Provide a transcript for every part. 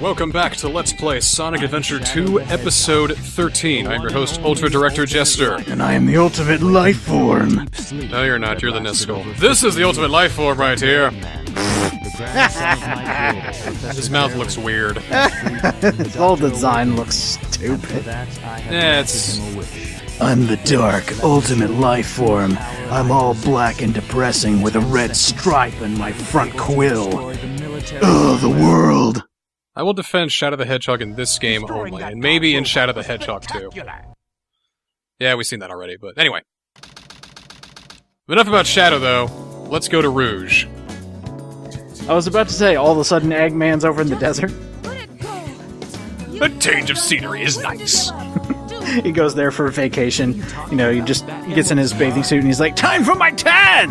Welcome back to Let's Play Sonic Adventure 2, Episode 13. I'm your host, Ultra Director Jester. And I am the ultimate life form. No, you're not. You're the Niskel. This is the ultimate life form right here. His mouth looks weird. His whole design looks stupid. Yeah, it's. I'm the dark, ultimate life form. I'm all black and depressing with a red stripe in my front quill. Ugh, the world. I will defend Shadow the Hedgehog in this game only, and maybe in Shadow the Hedgehog too. Yeah, we've seen that already, but anyway. Enough about Shadow, though. Let's go to Rouge. I was about to say, all of a sudden Eggman's over in the desert. A change of scenery is nice. He goes there for a vacation. You know, he just he gets in his bathing suit and he's like, Time for my tan!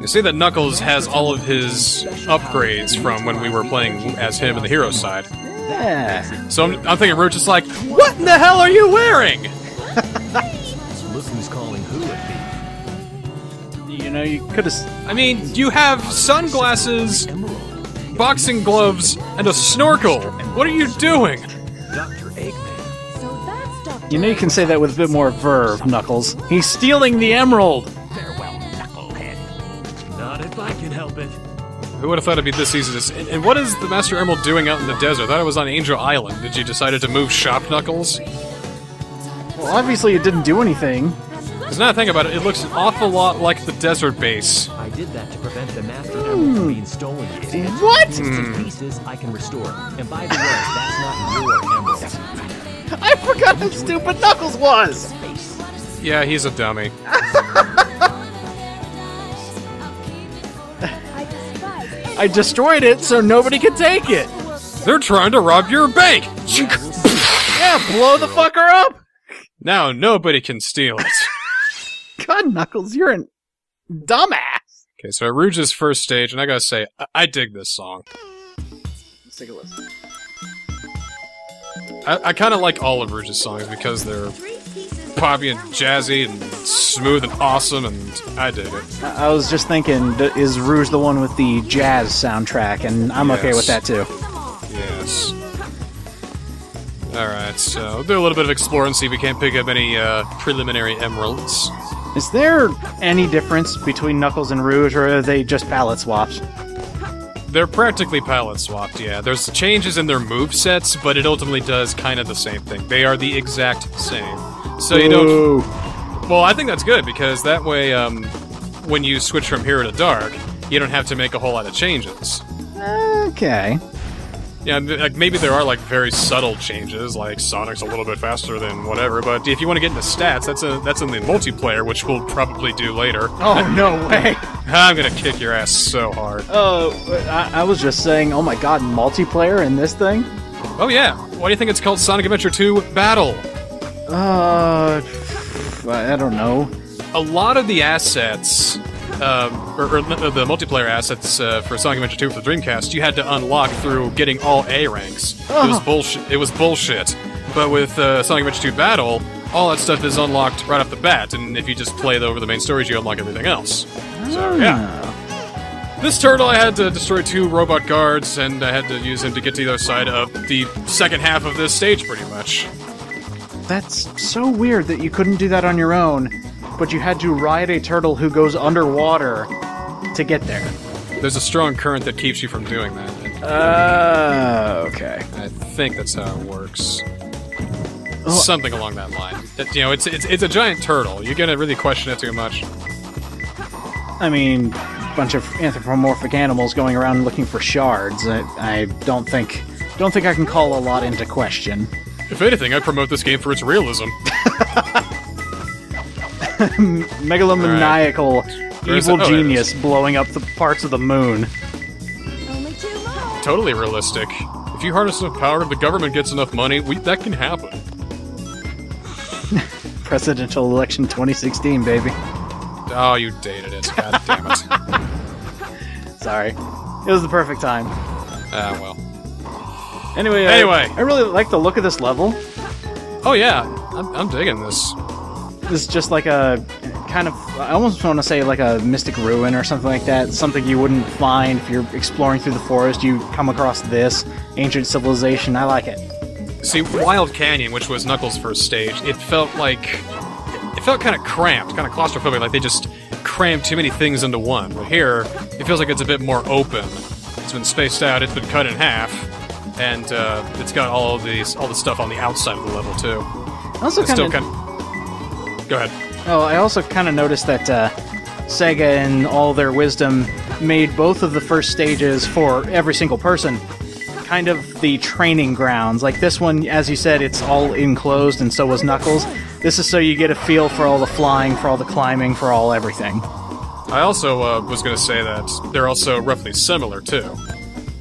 You see that Knuckles has all of his upgrades from when we were playing as him in the hero side. Yeah. So I'm, I'm thinking Rouge is like, What in the hell are you wearing? Look who's calling who at me. You know, you could have. I mean, you have sunglasses, boxing gloves, and a snorkel. What are you doing? Dr. Eggman. You know, you can say that with a bit more verve, Knuckles. He's stealing the emerald! Who would have thought it'd be this easy to and, and what is the Master Emerald doing out in the desert? I thought it was on Angel Island. Did you decided to move shop Knuckles? Well, obviously it didn't do anything. Because now I think about it, it looks an awful lot like the desert base. I did that to prevent the Master Emerald from being stolen. idiot. What? Sixty hmm. pieces I can restore. And by the way, that's not your emerald. I forgot how stupid Knuckles was! Yeah, he's a dummy. I destroyed it so nobody could take it! They're trying to rob your bank! Yeah, blow the fucker up! now nobody can steal it. God, Knuckles, you're an dumbass! Okay, so Rouge's first stage, and I gotta say, I, I dig this song. Let's take a listen. I, I kind of like all of Rouge's songs because they're poppy and jazzy and smooth and awesome, and I dig it. I was just thinking, is Rouge the one with the jazz soundtrack? And I'm okay with that too. Yes. Alright, so we'll do a little bit of exploring, see if we can't pick up any uh, preliminary emeralds. Is there any difference between Knuckles and Rouge, or are they just palette swaps? They're practically palette swapped, yeah. There's changes in their move sets, but it ultimately does kind of the same thing. They are the exact same. So you don't. Well, I think that's good because that way, um, when you switch from hero to dark, you don't have to make a whole lot of changes. Okay. Yeah, like maybe there are like very subtle changes, like Sonic's a little bit faster than whatever. But if you want to get into stats, that's a that's in the multiplayer, which we'll probably do later. Oh no way! I'm gonna kick your ass so hard. Oh, I, I was just saying. Oh my god, multiplayer in this thing? Oh yeah, why do you think it's called Sonic Adventure 2 Battle? Uh, I don't know. a lot of the assets, um, or, or the multiplayer assets uh, for Sonic Adventure 2 for the Dreamcast, you had to unlock through getting all A ranks. It was Oh. bullshit. It was bullshit. But with uh, Sonic Adventure 2 Battle, all that stuff is unlocked right off the bat, and if you just play over the main stories, you unlock everything else. So yeah, this turtle I had to destroy two robot guards, and I had to use him to get to the other side of the second half of this stage, pretty much. That's so weird that you couldn't do that on your own, but you had to ride a turtle who goes underwater to get there. There's a strong current that keeps you from doing that. Uh, okay. I think that's how it works. Something along that line. That, you know, it's, it's it's a giant turtle. You're gonna really question it too much. I mean, a bunch of anthropomorphic animals going around looking for shards. I, I don't think don't think I can call a lot into question. If anything, I promote this game for its realism. Megalomaniacal, There's evil oh, genius blowing up the parts of the moon. Only two more. totally realistic. If you harness enough power, the government gets enough money, we, that can happen. Presidential election 2016, baby. Oh, you dated it. God damn it. Sorry, it was the perfect time. Ah, well. Anyway, I- Anyway. I, really like the look of this level. Oh yeah, I'm, I'm digging this. This is just like a kind of I almost want to say like a mystic ruin or something like that. Something you wouldn't find if you're exploring through the forest. You come across this ancient civilization. I like it. See, Wild Canyon, which was Knuckles' first stage, it felt like it felt kind of cramped, kind of claustrophobic. Like they just crammed too many things into one. But here, it feels like it's a bit more open. It's been spaced out. It's been cut in half, and uh, it's got all of these, all the stuff on the outside of the level too. I also kind of kind. Of... Go ahead. oh, I also kind of noticed that uh, Sega, in all their wisdom, made both of the first stages for every single person kind of the training grounds. Like this one, as you said, it's all enclosed, and so was Knuckles. This is so you get a feel for all the flying, for all the climbing, for all everything. I also uh, was going to say that they're also roughly similar too.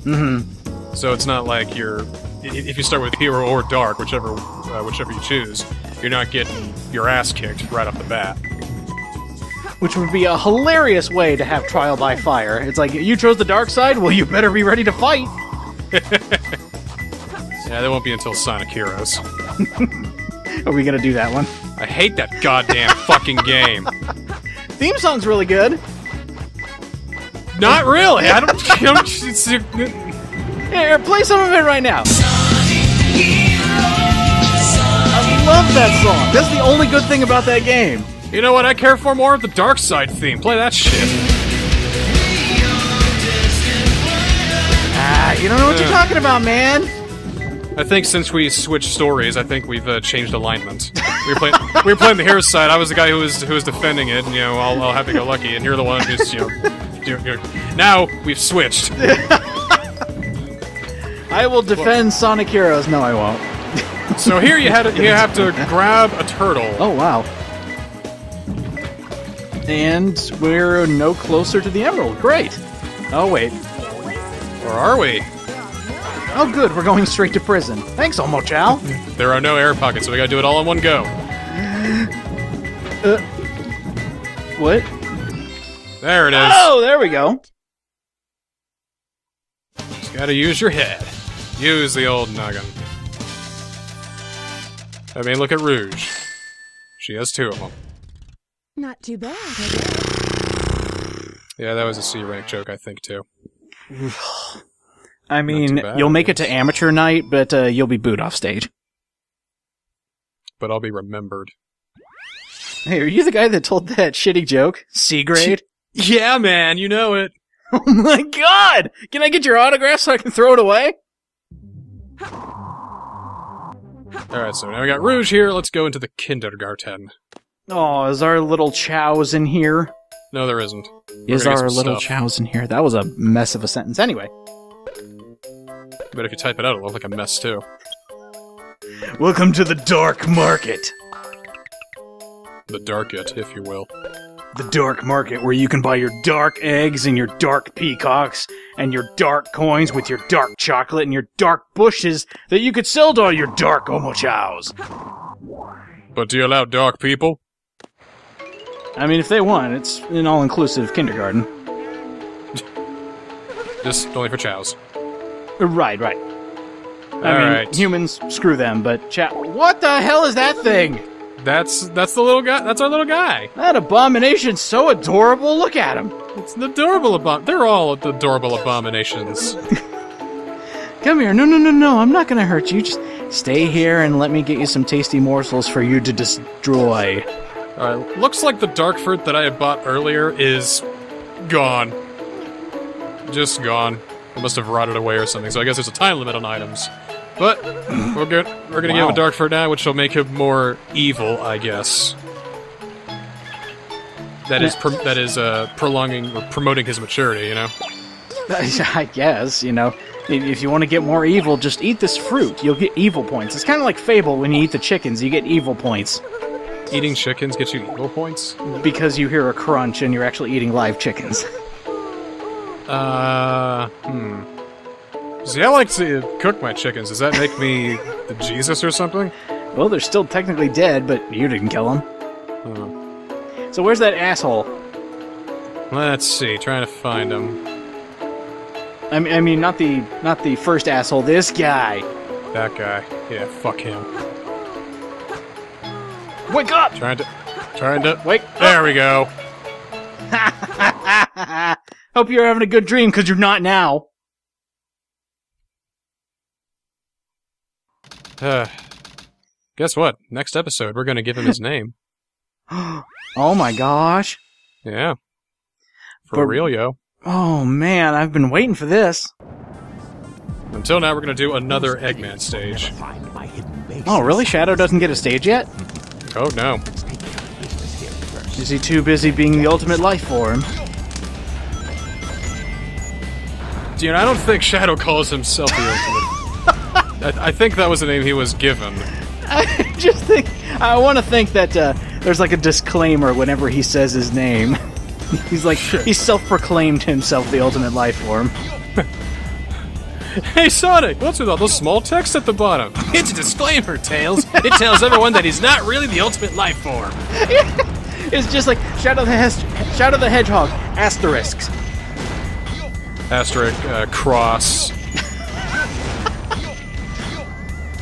Mm-hmm. So it's not like you're if you start with hero or dark, whichever uh, whichever you choose, you're not getting your ass kicked right off the bat. Which would be a hilarious way to have trial by fire. It's like you chose the dark side, well, you better be ready to fight. Yeah, that won't be until Sonic Heroes. Are we gonna do that one? I hate that goddamn fucking game. Theme song's really good. Not really. I don't. I don't Here, play some of it right now. I love that song. That's the only good thing about that game. you know what? I care for more of the dark side theme. Play that shit. Ah, you don't know what you're talking about, man. I think since we switched stories, I think we've uh, changed alignment. We were playing. we were playing the hero side. I was the guy who was who was defending it, and you know, all, all happy go lucky, and you're the one who's you know. You're, you're, now we've switched. I will defend Sonic Heroes. No, I won't. So here you had to, you have to grab a turtle. Oh wow. And we're no closer to the emerald. Great. Oh wait. Or are we? Oh good, we're going straight to prison. Thanks, Omochao. There are no air pockets, so we gotta do it all in one go. Uh, what? There it is. Oh, there we go. Just gotta use your head. Use the old noggin. I mean, look at Rouge. She has two of them. Not too bad. I Yeah, that was a C rank joke, I think, too. I mean, bad, you'll make it to amateur night, but uh, you'll be booed off stage. But I'll be remembered. Hey, are you the guy that told that shitty joke? C grade? Yeah, man, you know it. oh my god! Can I get your autograph so I can throw it away? Alright, so now we got Rouge here. Let's go into the kindergarten. Oh, is our little Chao's in here? No, there isn't. Is our little stuff. Chao's in here? That was a mess of a sentence. Anyway. But if you type it out, it'll look like a mess, too. Welcome to the dark market. The dark it, if you will. The dark market where you can buy your dark eggs and your dark peacocks and your dark coins with your dark chocolate and your dark bushes that you could sell to all your dark Omochaos. But do you allow dark people? I mean, if they want, it's an all inclusive kindergarten. Just only for Chaos. Right, right. I mean, Alright. humans, screw them, but Chao. What the hell is that thing? That's that's the little guy. That's our little guy. That abomination's so adorable. Look at him. It's an adorable abom. They're all adorable abominations. Come here. No, no, no, no. I'm not gonna hurt you. Just stay here and let me get you some tasty morsels for you to destroy. Alright, looks like the dark fruit that I had bought earlier is gone. Just gone. It must have rotted away or something, so I guess there's a time limit on items. But we're good. We're gonna give him a dark fruit now, which will make him more evil, I guess. That is that is uh, prolonging or promoting his maturity, you know. I guess, you know, if you want to get more evil, just eat this fruit. You'll get evil points. It's kind of like Fable when you eat the chickens, you get evil points Eating chickens gets you evil points. because you hear a crunch and you're actually eating live chickens. Uh, hmm. See, I like to cook my chickens. Does that make me the Jesus or something? well, they're still technically dead, but you didn't kill them. Oh. So where's that asshole? Let's see. Trying to find him. I mean, I mean, not the not the first asshole. This guy. That guy. Yeah, fuck him. Wake up! Trying to Trying to. Wait. There we go. Hope you're having a good dream, because you're not now. Uh, guess what? Next episode, we're gonna give him his name. Oh my gosh. Yeah. For But- real, yo. Oh man, I've been waiting for this. Until now, we're gonna do another Eggman stage. Find my hidden base. Oh, really? Shadow doesn't get a stage yet? Oh no. Take care of business here first. Is he too busy being the ultimate life form? Dude, I don't think Shadow calls himself the ultimate. I, I think that was the name he was given. I just think I want to think that uh, there's like a disclaimer whenever he says his name. He's like he self-proclaimed himself the ultimate life form. Hey Sonic, what's with all those small text at the bottom? It's a disclaimer, Tails. It tells everyone that he's not really the ultimate life form. It's just like Shadow the Hes- Shadow the Hedgehog asterisks. Asterisk, uh, cross.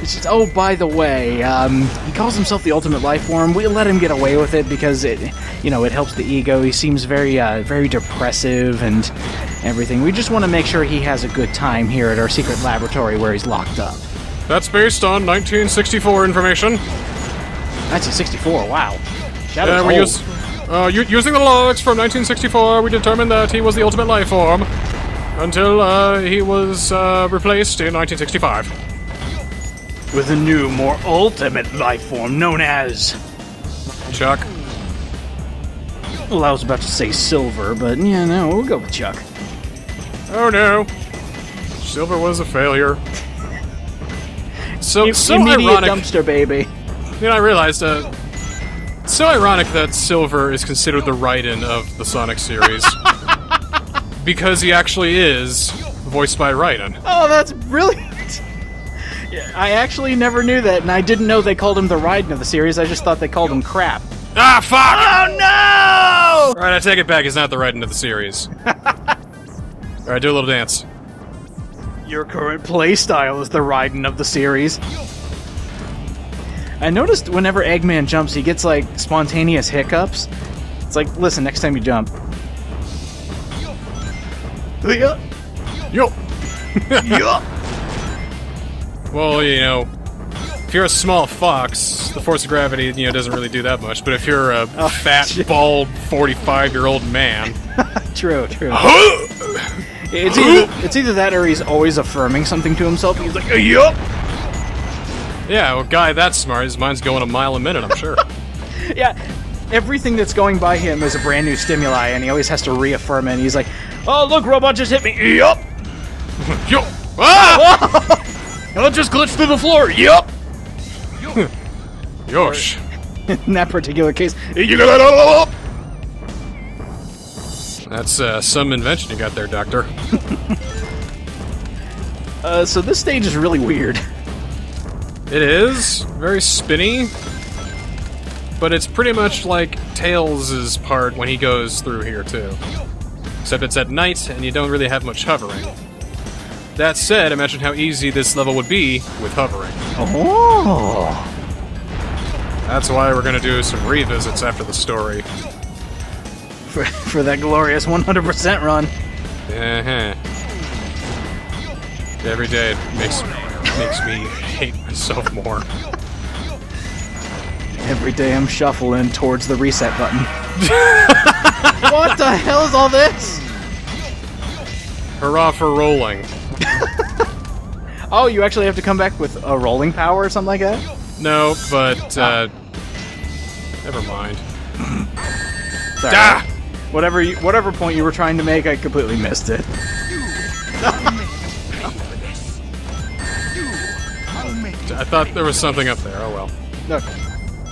It's just oh by the way, um, he calls himself the ultimate life form. We let him get away with it because it, you know, it helps the ego. He seems very, uh, very depressive and everything. We just want to make sure he has a good time here at our secret laboratory where he's locked up. That's based on 1964 information. 1964. Wow. Uh, we use, uh, using the logs from 1964, we determined that he was the ultimate life form until uh, he was uh, replaced in 1965. With a new, more ultimate life form known as. Chuck. Well, I was about to say silver, but yeah, no, we'll go with Chuck. Oh no. Silver was a failure. So, so Immediate ironic. dumpster baby. You know, I realized, uh, so ironic that Silver is considered the Raiden of the Sonic series. because he actually is voiced by Raiden. Oh, that's brilliant. Yeah, I actually never knew that, and I didn't know they called him the Raiden of the series. I just thought they called him crap. Ah, fuck! Oh no! Alright, I take it back, he's not the Raiden of the series. Alright, do a little dance. Your current playstyle is the Raiden of the series. I noticed whenever Eggman jumps, he gets like spontaneous hiccups. It's like, listen, next time you jump. Yeah. Yo! Yeah. Well, you know, if you're a small fox, the force of gravity, you know, doesn't really do that much. But if you're a fat, shit. bald, 45-year-old man, True, true. it's, either, it's either that or he's always affirming something to himself. He's like, yup. yeah, well, guy that smart, his mind's going a mile a minute, I'm sure. Yeah, everything that's going by him is a brand new stimuli, and he always has to reaffirm it. And he's like, "Oh, look, robot just hit me." Yup. Yo! Ah! I just glitched through the floor. Yup. Yosh. In that particular case, you got That's uh, some invention you got there, Doctor. uh, so this stage is really weird. It is very spinny, but it's pretty much like Tails' part when he goes through here too. Except it's at night and you don't really have much hovering. That said, imagine how easy this level would be with hovering. Oh. That's why we're gonna do some revisits after the story. For, for that glorious 100% run. Uh-huh. Every day it makes makes me hate myself more. Every day I'm shuffling towards the reset button. what the hell is all this? Hurrah for rolling. Oh, you actually have to come back with a rolling power or something like that? No, but uh never mind. Sorry. Ah! Whatever you, whatever point you were trying to make, I completely missed it. I thought there was something up there. Oh well. Okay.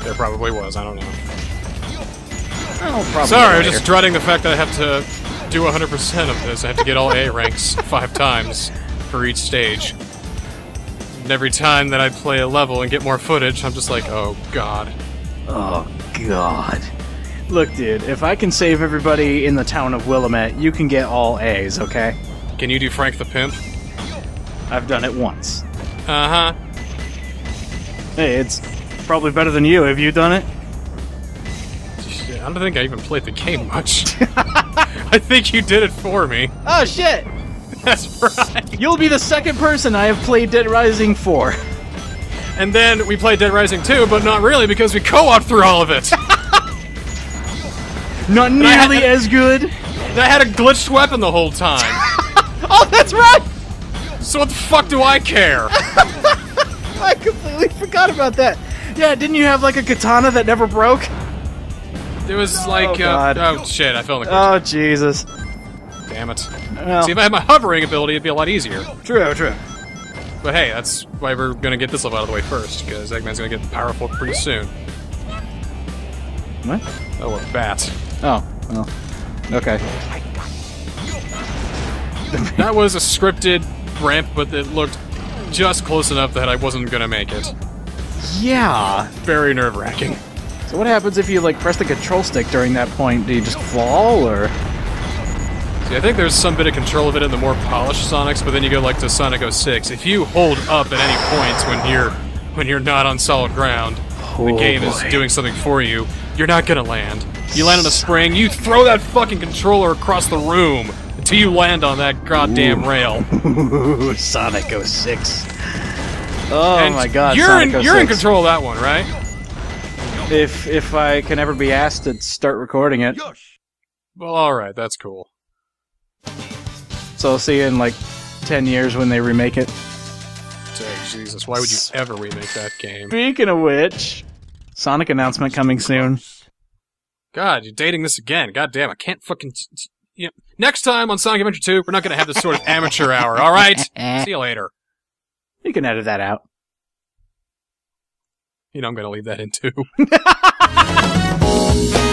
There probably was. I don't know. Oh, probably Sorry, I'm later. just dreading the fact that I have to do 100% of this. I have to get all A ranks five times for each stage. And every time that I play a level and get more footage, I'm just like, oh god. Oh God. Look, dude, if I can save everybody in the town of Willamette, you can get all A's, okay? Can you do Frank the Pimp? I've done it once. Uh huh. Hey, it's probably better than you. Have you done it? I don't think I even played the game much. I think you did it for me. Oh shit! That's right. You'll be the second person I have played Dead Rising for. And then we played Dead Rising 2, but not really because we co-op through all of it. Not nearly as good. I had a glitched weapon the whole time. Oh, that's right! So what the fuck do I care? I completely forgot about that. Yeah, didn't you have like a katana that never broke? It was like, uh, oh shit, I fell in the Oh, Jesus. Damn it. Well, See, if I had my hovering ability, it'd be a lot easier. true, true. But hey, that's why we're gonna get this level out of the way first, because Eggman's gonna get powerful pretty soon. What? Oh, a bat. Oh, well. Okay. That was a scripted ramp, but it looked just close enough that I wasn't gonna make it. Yeah. Very nerve wracking. So what happens if you like press the control stick during that point? Do you just fall or? See, I think there's some bit of control of it in the more polished Sonics, but then you go like to Sonic 06. If you hold up at any point when you're when you're not on solid ground, the Oh, game boy. is doing something for you. You're not gonna land. You land on a spring, you throw that fucking controller across the room until you land on that goddamn rail. Sonic 06. Oh and my god, you're Sonic in you're in oh control of that one, right? If if I can ever be asked to start recording it, Well, all right, that's cool. so I'll see you in like ten years when they remake it. Say, Jesus, why would you ever remake that game? Speaking of which, Sonic announcement coming soon. God, you're dating this again. God damn, I can't fucking. You know, next time on Sonic Adventure 2, we're not gonna have this sort of amateur hour, alright? See you later. You can edit that out. You know I'm gonna leave that in too.